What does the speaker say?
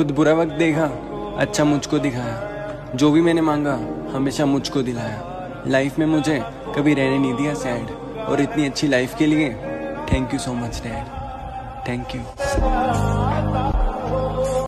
खुद बुरा वक्त देखा अच्छा मुझको दिखाया। जो भी मैंने मांगा, हमेशा मुझको दिलाया। लाइफ में मुझे कभी रहने नहीं दिया सैड और इतनी अच्छी लाइफ के लिए thank you so much dad thank you